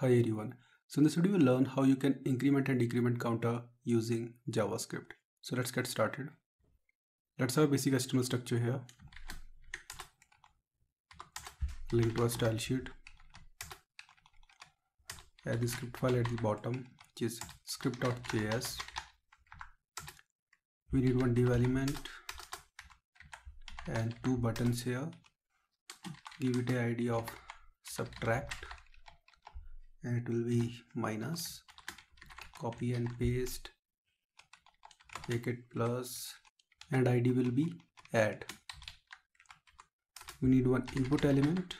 Hi everyone. So in this video we'll learn how you can increment and decrement counter using JavaScript. So let's get started. Let's have a basic HTML structure here. Link to a style sheet. Add the script file at the bottom which is script.js. We need one div element and two buttons here. Give it a ID of subtract and it will be minus. Copy and paste. Make it plus. And id will be add. We need one input element.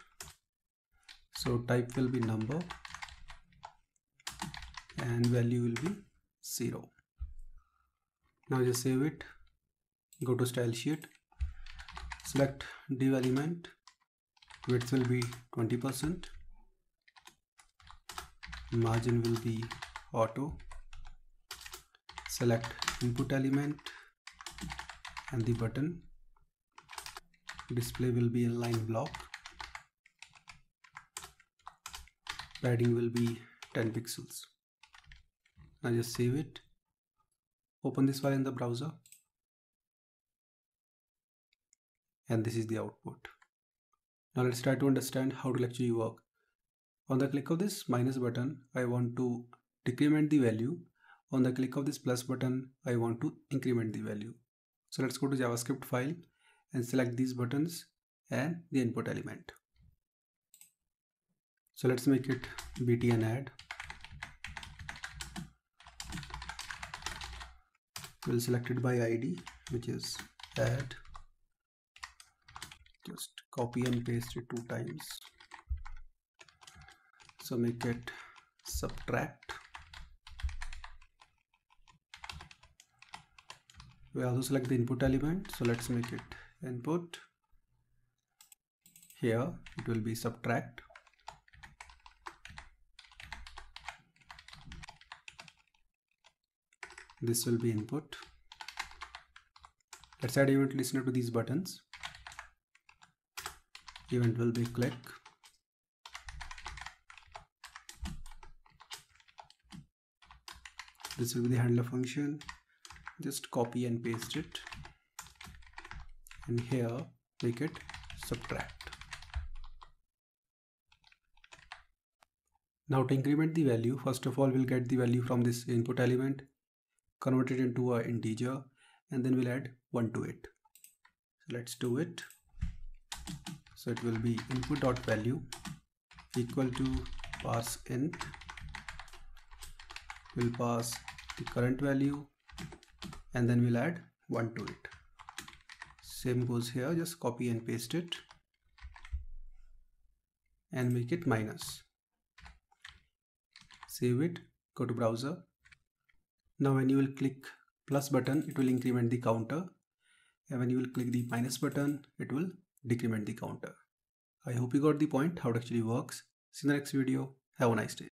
So type will be number. And value will be 0 now just save it. Go to style sheet. Select div element. Width will be 20 percent margin will be auto. Select input element and the button. Display will be inline block. Padding will be 10 pixels. Now just save it. Open this file in the browser. And this is the output. Now let's try to understand how to actually work on the click of this minus button, I want to decrement the value. On the click of this plus button, I want to increment the value. So let's go to JavaScript file and select these buttons and the input element. So let's make it btn add. We'll select it by ID, which is add. Just copy and paste it two times so make it subtract. We also select the input element. So let's make it input. Here it will be subtract. This will be input. Let's add event listener to these buttons. Event will be click this will be the handler function. Just copy and paste it. And here make it subtract. Now to increment the value first of all we'll get the value from this input element convert it into a integer and then we'll add 1 to it. So let's do it. So it will be input dot value equal to parse int we'll pass the current value and then we'll add 1 to it. Same goes here just copy and paste it and make it minus. Save it go to browser. Now when you will click plus button it will increment the counter. And when you will click the minus button it will decrement the counter. I hope you got the point how it actually works. See you in the next video. Have a nice day